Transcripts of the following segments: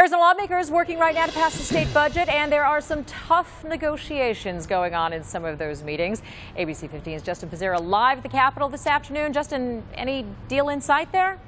Arizona lawmakers working right now to pass the state budget, and there are some tough negotiations going on in some of those meetings. ABC 15's Justin Pazera live at the Capitol this afternoon. Justin, any deal in sight there?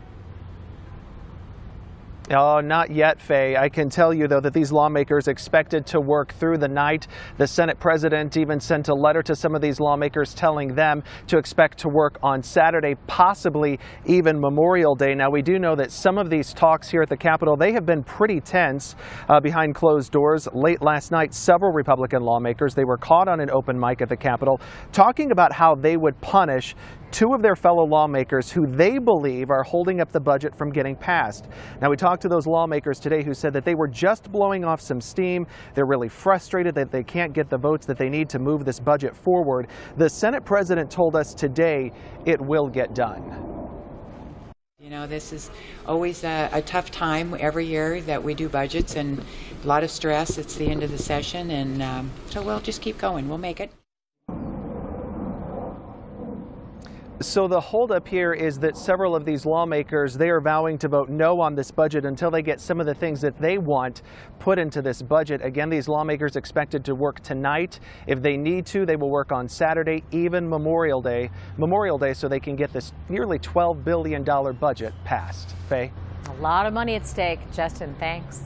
Oh, not yet, Faye. I can tell you, though, that these lawmakers expected to work through the night. The Senate president even sent a letter to some of these lawmakers telling them to expect to work on Saturday, possibly even Memorial Day. Now, we do know that some of these talks here at the Capitol, they have been pretty tense uh, behind closed doors. Late last night, several Republican lawmakers, they were caught on an open mic at the Capitol talking about how they would punish two of their fellow lawmakers who they believe are holding up the budget from getting passed. Now, we talked to those lawmakers today who said that they were just blowing off some steam. They're really frustrated that they can't get the votes that they need to move this budget forward. The Senate president told us today it will get done. You know, this is always a, a, tough time every year that we do budgets and a lot of stress. It's the end of the session, and um, so we'll just keep going. We'll make it. So the holdup here is that several of these lawmakers, they are vowing to vote no on this budget until they get some of the things that they want put into this budget. Again, these lawmakers expected to work tonight. If they need to, they will work on Saturday, even Memorial Day, Memorial Day, so they can get this nearly $12 billion budget passed. Faye? A lot of money at stake. Justin, thanks.